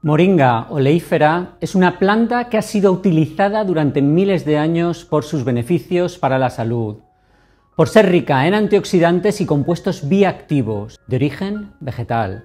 Moringa oleífera es una planta que ha sido utilizada durante miles de años por sus beneficios para la salud, por ser rica en antioxidantes y compuestos bioactivos de origen vegetal.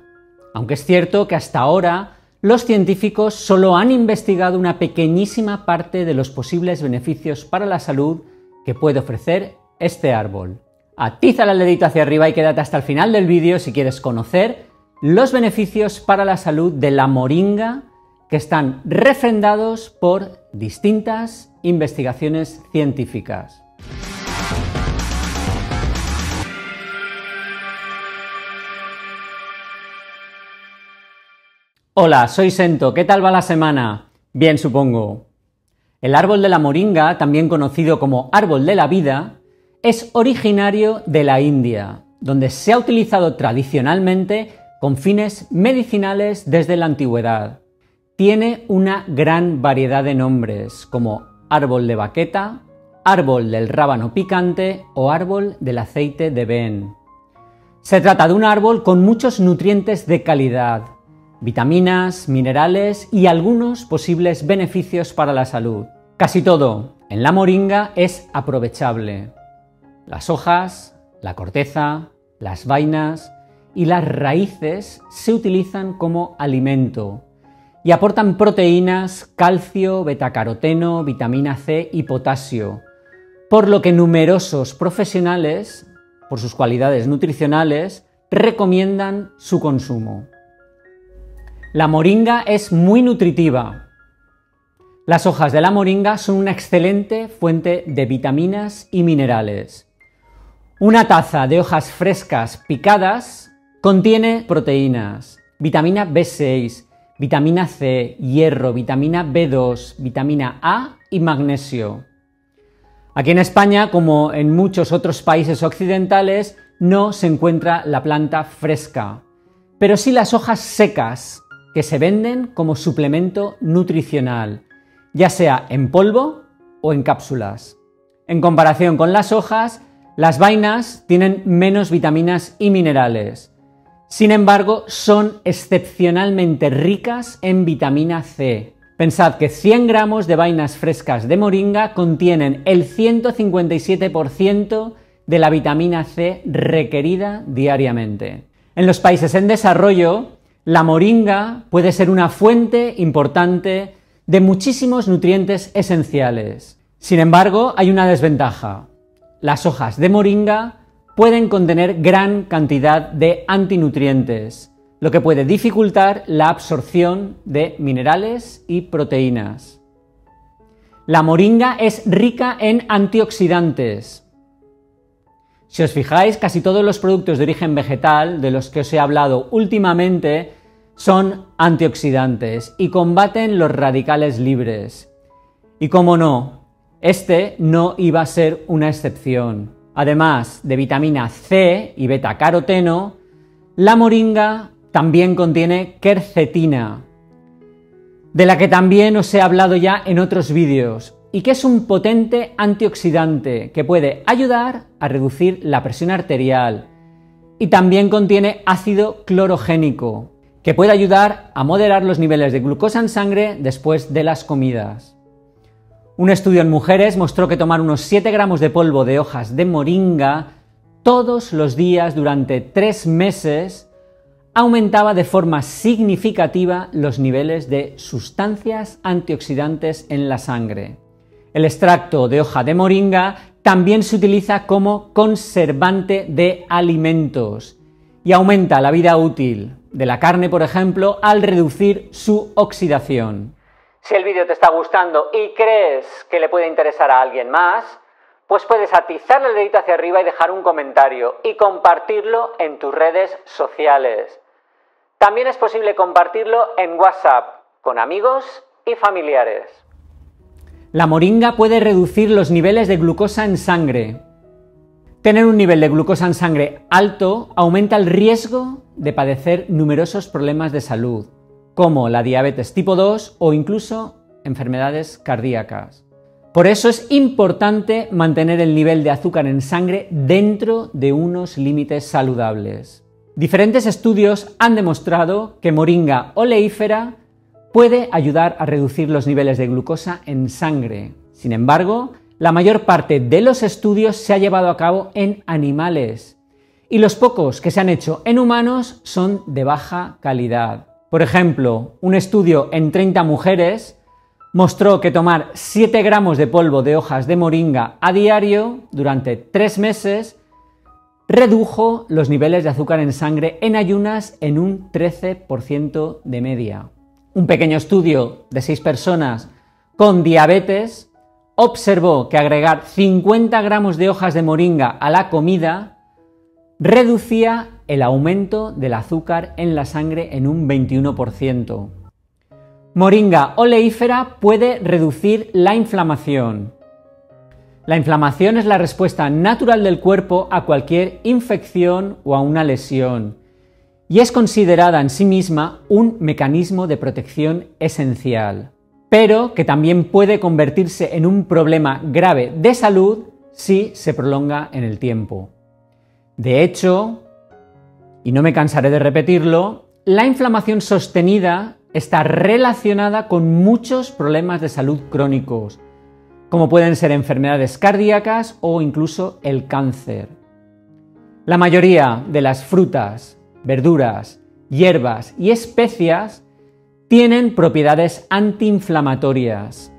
Aunque es cierto que hasta ahora los científicos solo han investigado una pequeñísima parte de los posibles beneficios para la salud que puede ofrecer este árbol. Atiza el dedito hacia arriba y quédate hasta el final del vídeo si quieres conocer los beneficios para la salud de la moringa que están refrendados por distintas investigaciones científicas. Hola, soy Sento, ¿qué tal va la semana? Bien, supongo. El árbol de la moringa, también conocido como árbol de la vida, es originario de la India, donde se ha utilizado tradicionalmente con fines medicinales desde la antigüedad. Tiene una gran variedad de nombres, como árbol de baqueta, árbol del rábano picante o árbol del aceite de ben. Se trata de un árbol con muchos nutrientes de calidad, vitaminas, minerales y algunos posibles beneficios para la salud. Casi todo en la moringa es aprovechable. Las hojas, la corteza, las vainas, y las raíces se utilizan como alimento y aportan proteínas, calcio, betacaroteno, vitamina C y potasio, por lo que numerosos profesionales, por sus cualidades nutricionales, recomiendan su consumo. La moringa es muy nutritiva. Las hojas de la moringa son una excelente fuente de vitaminas y minerales. Una taza de hojas frescas picadas Contiene proteínas, vitamina B6, vitamina C, hierro, vitamina B2, vitamina A y magnesio. Aquí en España, como en muchos otros países occidentales, no se encuentra la planta fresca, pero sí las hojas secas, que se venden como suplemento nutricional, ya sea en polvo o en cápsulas. En comparación con las hojas, las vainas tienen menos vitaminas y minerales, sin embargo, son excepcionalmente ricas en vitamina C. Pensad que 100 gramos de vainas frescas de moringa contienen el 157% de la vitamina C requerida diariamente. En los países en desarrollo, la moringa puede ser una fuente importante de muchísimos nutrientes esenciales. Sin embargo, hay una desventaja. Las hojas de moringa pueden contener gran cantidad de antinutrientes, lo que puede dificultar la absorción de minerales y proteínas. La moringa es rica en antioxidantes. Si os fijáis, casi todos los productos de origen vegetal de los que os he hablado últimamente son antioxidantes y combaten los radicales libres. Y cómo no, este no iba a ser una excepción. Además de vitamina C y beta-caroteno, la moringa también contiene quercetina, de la que también os he hablado ya en otros vídeos, y que es un potente antioxidante que puede ayudar a reducir la presión arterial. Y también contiene ácido clorogénico, que puede ayudar a moderar los niveles de glucosa en sangre después de las comidas. Un estudio en mujeres mostró que tomar unos 7 gramos de polvo de hojas de moringa todos los días durante 3 meses aumentaba de forma significativa los niveles de sustancias antioxidantes en la sangre. El extracto de hoja de moringa también se utiliza como conservante de alimentos y aumenta la vida útil de la carne, por ejemplo, al reducir su oxidación. Si el vídeo te está gustando y crees que le puede interesar a alguien más, pues puedes atizarle el dedito hacia arriba y dejar un comentario y compartirlo en tus redes sociales. También es posible compartirlo en WhatsApp con amigos y familiares. La moringa puede reducir los niveles de glucosa en sangre. Tener un nivel de glucosa en sangre alto aumenta el riesgo de padecer numerosos problemas de salud como la diabetes tipo 2 o incluso enfermedades cardíacas. Por eso es importante mantener el nivel de azúcar en sangre dentro de unos límites saludables. Diferentes estudios han demostrado que moringa oleífera puede ayudar a reducir los niveles de glucosa en sangre. Sin embargo, la mayor parte de los estudios se ha llevado a cabo en animales y los pocos que se han hecho en humanos son de baja calidad. Por ejemplo, un estudio en 30 mujeres mostró que tomar 7 gramos de polvo de hojas de moringa a diario durante 3 meses redujo los niveles de azúcar en sangre en ayunas en un 13% de media. Un pequeño estudio de 6 personas con diabetes observó que agregar 50 gramos de hojas de moringa a la comida reducía el aumento del azúcar en la sangre en un 21%. Moringa oleífera puede reducir la inflamación. La inflamación es la respuesta natural del cuerpo a cualquier infección o a una lesión y es considerada en sí misma un mecanismo de protección esencial, pero que también puede convertirse en un problema grave de salud si se prolonga en el tiempo. De hecho, y no me cansaré de repetirlo, la inflamación sostenida está relacionada con muchos problemas de salud crónicos, como pueden ser enfermedades cardíacas o incluso el cáncer. La mayoría de las frutas, verduras, hierbas y especias tienen propiedades antiinflamatorias.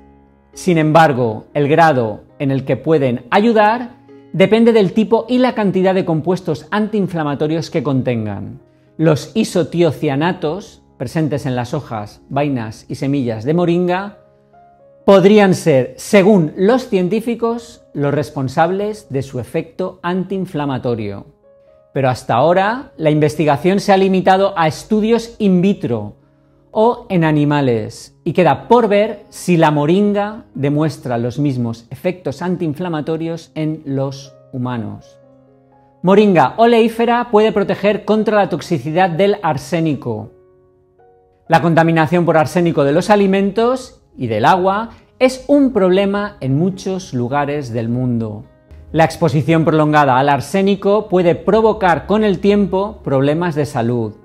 Sin embargo, el grado en el que pueden ayudar depende del tipo y la cantidad de compuestos antiinflamatorios que contengan. Los isotiocianatos, presentes en las hojas, vainas y semillas de moringa, podrían ser, según los científicos, los responsables de su efecto antiinflamatorio. Pero hasta ahora la investigación se ha limitado a estudios in vitro o en animales y queda por ver si la moringa demuestra los mismos efectos antiinflamatorios en los humanos. Moringa oleífera puede proteger contra la toxicidad del arsénico. La contaminación por arsénico de los alimentos y del agua es un problema en muchos lugares del mundo. La exposición prolongada al arsénico puede provocar con el tiempo problemas de salud,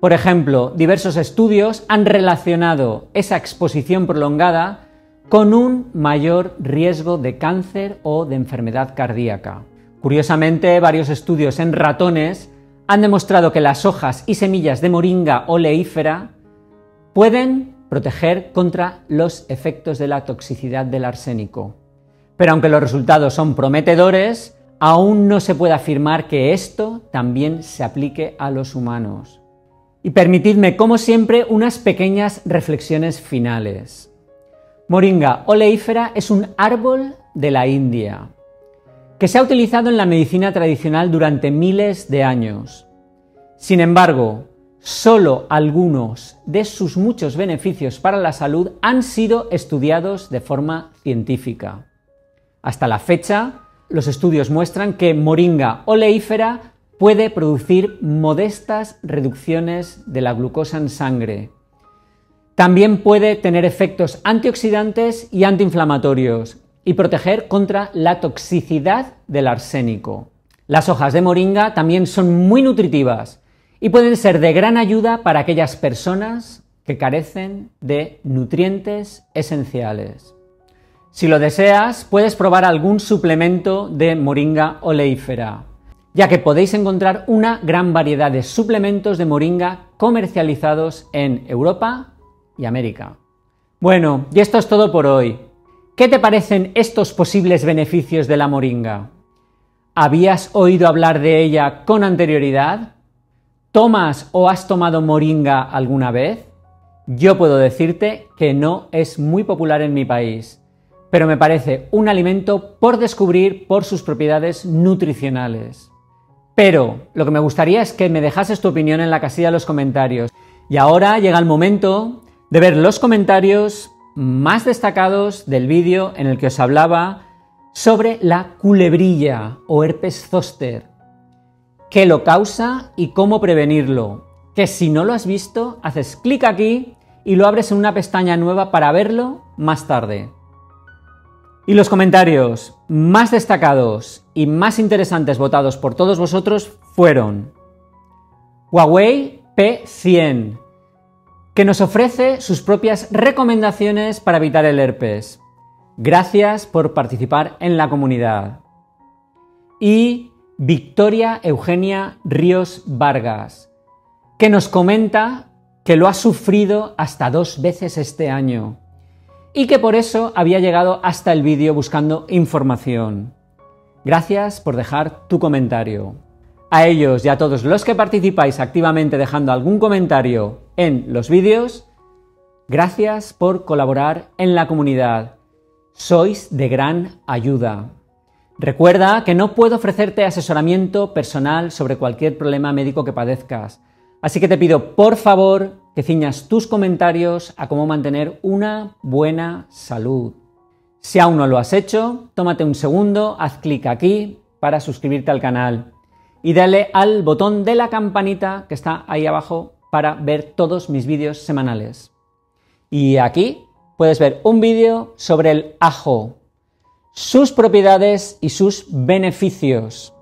por ejemplo, diversos estudios han relacionado esa exposición prolongada con un mayor riesgo de cáncer o de enfermedad cardíaca. Curiosamente, varios estudios en ratones han demostrado que las hojas y semillas de moringa oleífera pueden proteger contra los efectos de la toxicidad del arsénico. Pero aunque los resultados son prometedores, aún no se puede afirmar que esto también se aplique a los humanos. Y permitidme, como siempre, unas pequeñas reflexiones finales. Moringa oleífera es un árbol de la India que se ha utilizado en la medicina tradicional durante miles de años. Sin embargo, solo algunos de sus muchos beneficios para la salud han sido estudiados de forma científica. Hasta la fecha, los estudios muestran que moringa oleífera puede producir modestas reducciones de la glucosa en sangre. También puede tener efectos antioxidantes y antiinflamatorios y proteger contra la toxicidad del arsénico. Las hojas de moringa también son muy nutritivas y pueden ser de gran ayuda para aquellas personas que carecen de nutrientes esenciales. Si lo deseas, puedes probar algún suplemento de moringa oleífera ya que podéis encontrar una gran variedad de suplementos de moringa comercializados en Europa y América. Bueno, y esto es todo por hoy. ¿Qué te parecen estos posibles beneficios de la moringa? ¿Habías oído hablar de ella con anterioridad? ¿Tomas o has tomado moringa alguna vez? Yo puedo decirte que no es muy popular en mi país, pero me parece un alimento por descubrir por sus propiedades nutricionales. Pero lo que me gustaría es que me dejases tu opinión en la casilla de los comentarios. Y ahora llega el momento de ver los comentarios más destacados del vídeo en el que os hablaba sobre la culebrilla o herpes zóster, qué lo causa y cómo prevenirlo. Que si no lo has visto, haces clic aquí y lo abres en una pestaña nueva para verlo más tarde. Y los comentarios más destacados y más interesantes votados por todos vosotros fueron Huawei P100. que nos ofrece sus propias recomendaciones para evitar el herpes. Gracias por participar en la comunidad. Y Victoria Eugenia Ríos Vargas, que nos comenta que lo ha sufrido hasta dos veces este año y que por eso había llegado hasta el vídeo buscando información. Gracias por dejar tu comentario. A ellos y a todos los que participáis activamente dejando algún comentario en los vídeos, gracias por colaborar en la comunidad. Sois de gran ayuda. Recuerda que no puedo ofrecerte asesoramiento personal sobre cualquier problema médico que padezcas, así que te pido por favor que ciñas tus comentarios a cómo mantener una buena salud. Si aún no lo has hecho, tómate un segundo, haz clic aquí para suscribirte al canal y dale al botón de la campanita que está ahí abajo para ver todos mis vídeos semanales. Y aquí puedes ver un vídeo sobre el ajo, sus propiedades y sus beneficios.